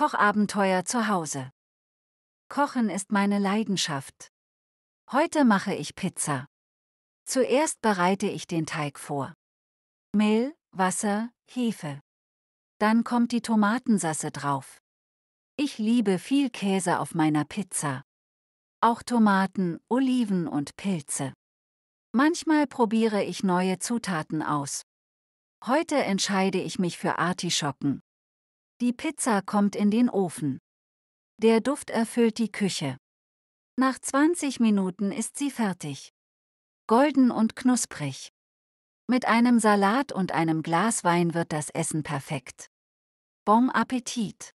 Kochabenteuer zu Hause. Kochen ist meine Leidenschaft. Heute mache ich Pizza. Zuerst bereite ich den Teig vor. Mehl, Wasser, Hefe. Dann kommt die Tomatensasse drauf. Ich liebe viel Käse auf meiner Pizza. Auch Tomaten, Oliven und Pilze. Manchmal probiere ich neue Zutaten aus. Heute entscheide ich mich für Artischocken. Die Pizza kommt in den Ofen. Der Duft erfüllt die Küche. Nach 20 Minuten ist sie fertig. Golden und knusprig. Mit einem Salat und einem Glas Wein wird das Essen perfekt. Bon Appetit!